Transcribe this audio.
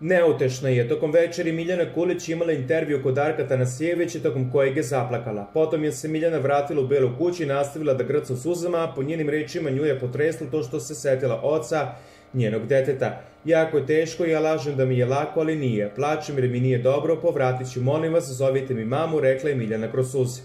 Neutešna je. Tokom večeri Miljana Kulić imala intervju kod Darka Tanasijevića tokom kojeg je zaplakala. Potom je se Miljana vratila u belu kući i nastavila da grca u suzama, a po njenim rečima nju je potreslo to što se setila oca njenog deteta. Jako je teško, ja lažem da mi je lako, ali nije. Plačem jer mi nije dobro, povratit ću, molim vas, zovite mi mamu, rekla je Miljana kroz suze.